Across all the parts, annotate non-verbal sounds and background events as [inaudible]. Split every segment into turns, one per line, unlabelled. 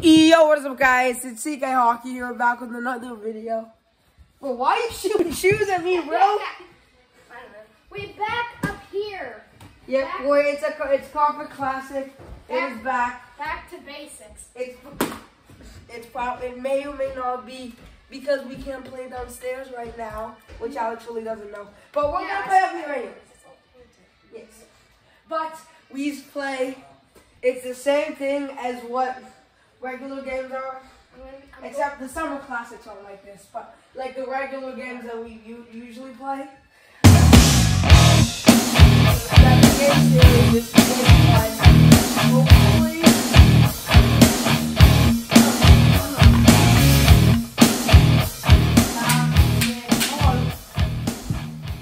Yo, what is up, guys? It's CK Hockey here, back with another video. But why are you shooting shoes at me, bro?
We're back up here.
Yeah,
Back-
boy, it's a it's Carpet Classic. It is
Back-
back.
Back to basics.
It's it's probably it may or may not be because we can't play downstairs right now, which mm-hmm. Alex really doesn't know. But we're
Yeah,
gonna play up here anyway. Yes. But we play. It's the same thing as what regular games are. Except the summer classics aren't like this, but like the regular games that we usually play. That the game series is game one. Hopefully.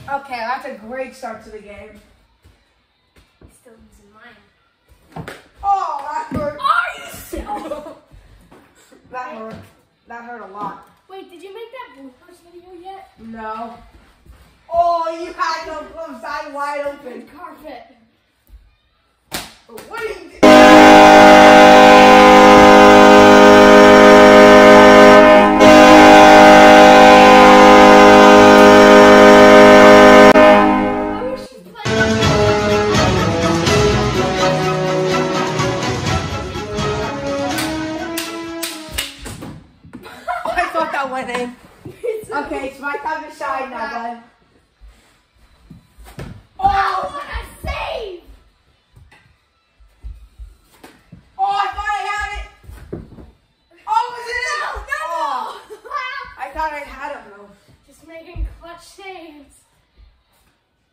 Okay, that's a great start to the game.
still using mine.
Oh, that hurt.
Are [laughs]
That hurt. That hurt a lot.
Wait, did you make that bloopers video yet?
No. Oh, you had no gloves. eye wide open.
Carpet.
What are you doing? Thought that went in. [laughs] Okay, it's my time to shine now, bud.
Oh, what a save!
Oh, I thought I had it. Oh, was it out?
No,
Oh,
no! [laughs]
I thought I had it though.
Just making clutch saves.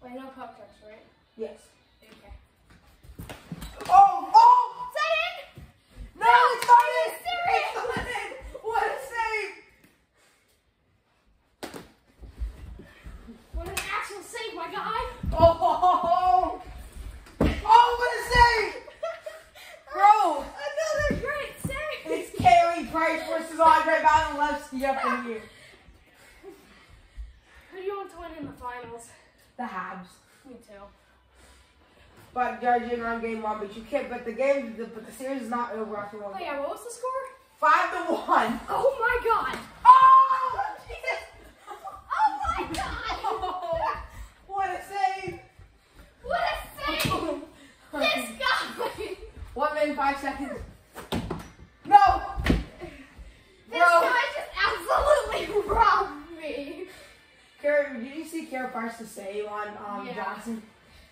Wait, no pop touch, right?
Yes.
Okay.
Oh, oh!
Is that in?
No, it's not in.
serious?
It's not in. What a save!
What an actual save, my guy!
Oh, oh, oh, oh what a save! Bro,
Another great save!
it's Carey Price versus Andre Vasilevskiy up in here.
Who do you want to win the
Habs.
Me too.
But judging on game one, but you can't. But the game, the, but the series is not over after one.
Oh yeah, what was the score?
Five to one.
Oh my god!
Oh, Jesus! [laughs]
Oh my god! [laughs]
what a save!
What a save! [laughs] This guy!
One minute, five seconds. No!
This
Bro.
guy just absolutely robbed me!
Carey, did you see Price to save on um,
Yeah.
Johnson?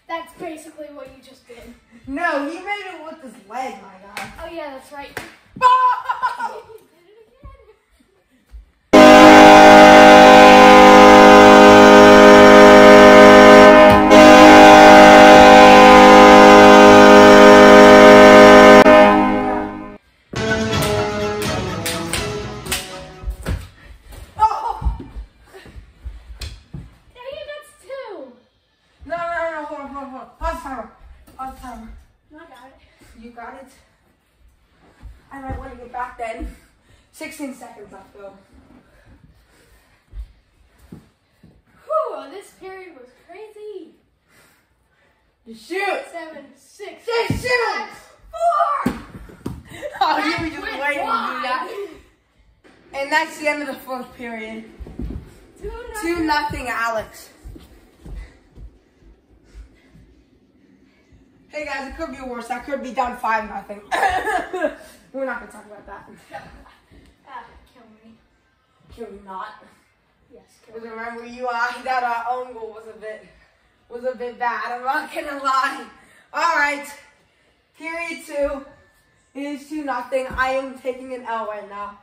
That's basically what you just did.
No, he made it with his leg, my God.
Oh yeah, that's right. [laughs] I
might want to get back then. [laughs] 16 seconds left, though.
Whew, this period was crazy.
Just shoot!
Seven, six,
six, shoot!
five, four! [laughs]
Oh, you were just waiting to do that. And that's the end of the fourth period.
Two,
Two nothing, Alex. Hey guys, it could be worse. I could be down five nothing. [laughs] We're not gonna talk about that.
Ah, kill me.
Can we not?
Yes, kill
Because
me.
remember you uh, that uh, own goal was a bit was a bit bad. I'm not gonna lie. All right, period two is two nothing. I am taking an L right now,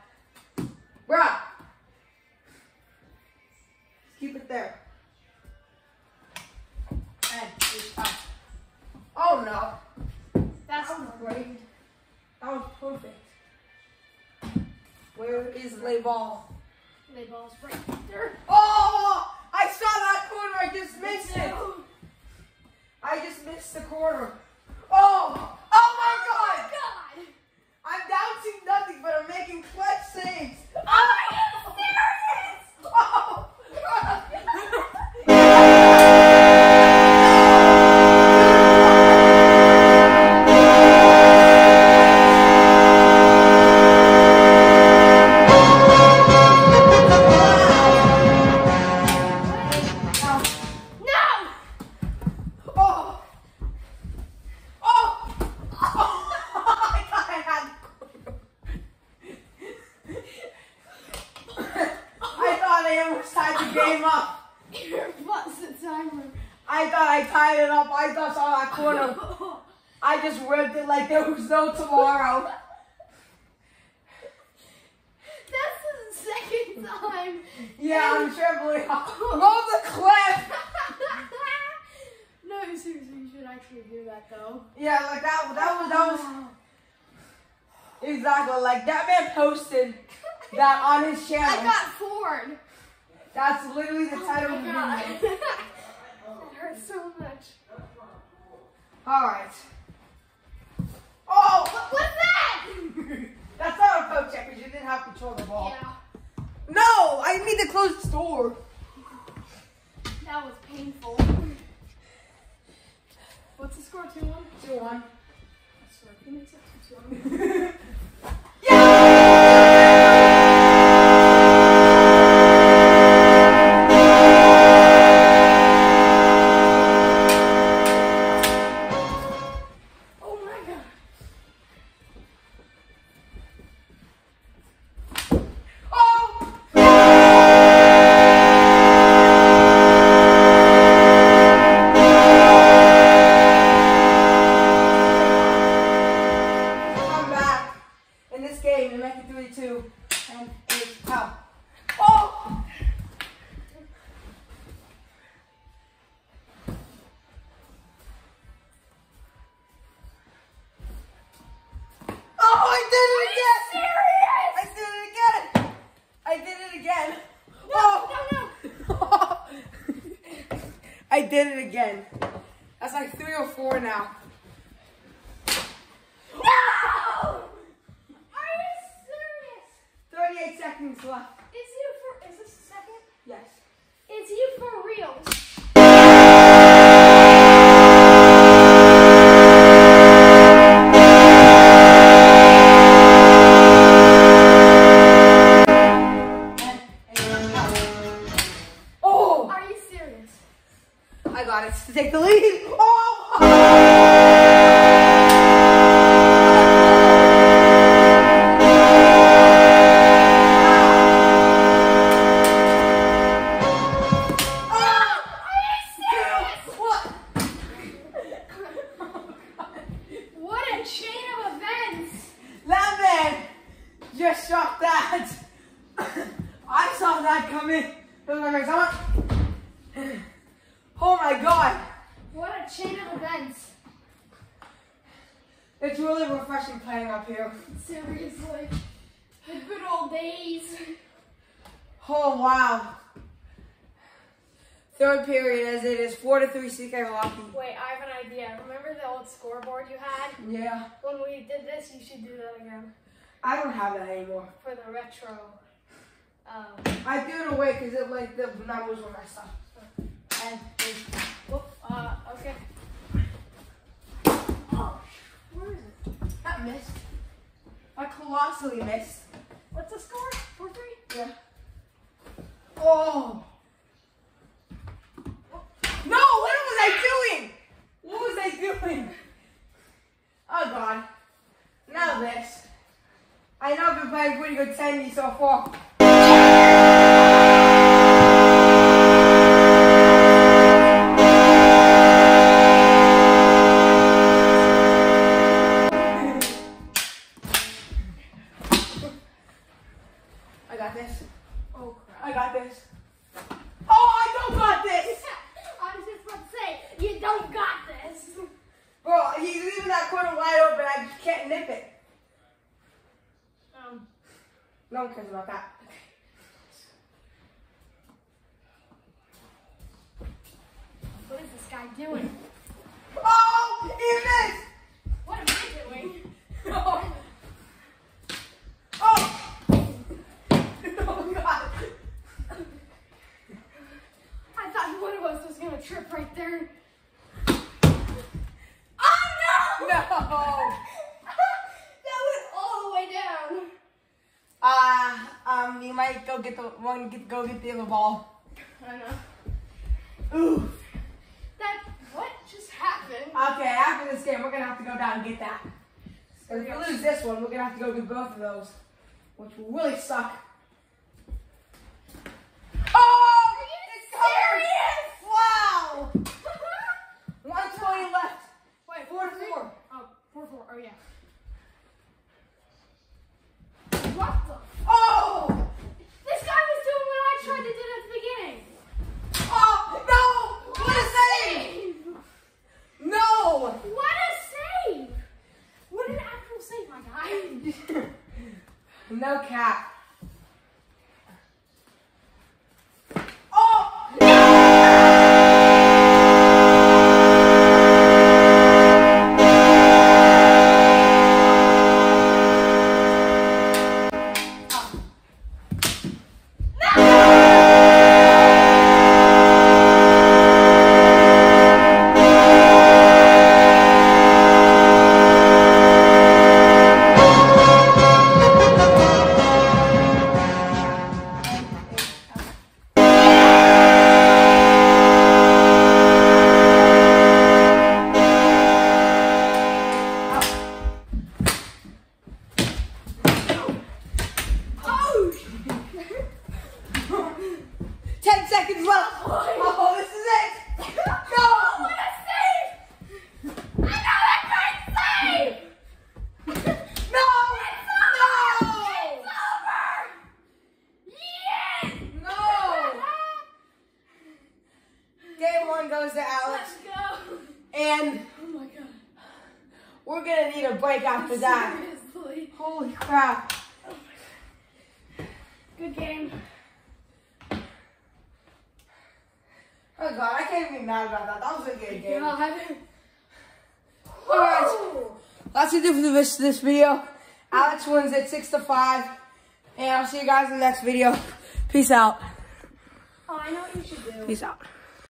bruh. Keep it there. And. Oh no,
That's
that was great. That was perfect. Where is Le Ball?
They balls right there.
Oh! I saw that corner. I just missed it. I just missed the corner. I saw. I just ripped it like there was no tomorrow.
That's the second time.
Yeah, I'm trembling. [laughs] Roll the clip.
no, seriously, you should actually do that though.
Yeah, like that. That was that was [sighs] exactly like that man posted that on his channel.
I got Ford.
That's literally the oh title
Oh
of the video. [laughs]
it hurts so much.
All right. Oh,
what, what's that? [laughs]
That's not a poke check because you didn't have control of the ball.
Yeah.
No, I need to close the door.
That was painful. What's the score?
2-1? 2-1.
I swear,
who makes it 2-1? Did it again. That's like three or four now.
No! Are you serious?
38 seconds left.
Is you for? Is this second?
Yes.
Is you for real?
My god.
What a chain of events!
It's really refreshing playing up here.
Seriously. The good old days.
Oh wow. Third period as it is four to three CK hockey.
Wait, I have an idea. Remember the old scoreboard you had?
Yeah.
When we did this, you should do that again.
I don't have that anymore.
For the retro. Um,
I threw it away because it like the numbers were messed up.
Okay. Where is it?
that missed. I colossally missed.
What's the score? 4 3?
Yeah. Oh. No, what was I doing? What was I doing? Oh god. Now this. I know I've been playing pretty good tennis so far. Got this.
Oh crap.
I got this. Oh, I don't got this! [laughs]
I was just about to say, you don't got this.
Bro, he's leaving that corner wide open. I just can't nip it.
Um,
No one cares about that.
what is this guy doing?
like go get the one get go get the other ball.
I know.
Ooh.
That what just happened?
Okay, after this game, we're gonna have to go down and get that. Because if we lose this one, we're gonna have to go get both of those, which will really suck. Oh!
It's serious? Wow! [laughs] 120 left. Wait, four to four. Oh, four.
Oh yeah. What? No cap. Seconds. Oh, this is it. No!
What a save! Another great save!
No! No!
It's over! Yes!
No! Game one goes to Alex,
Let's go!
and
Oh my god.
we're gonna need a break after that.
Seriously.
Holy crap!
Oh Good game.
Oh god, I can't be mad about that. That was a good game. Alright. That's it for the rest of this video. Alex wins at 6 to 5. And I'll see you guys in the next video. Peace out.
Oh, I know what you should do.
Peace out.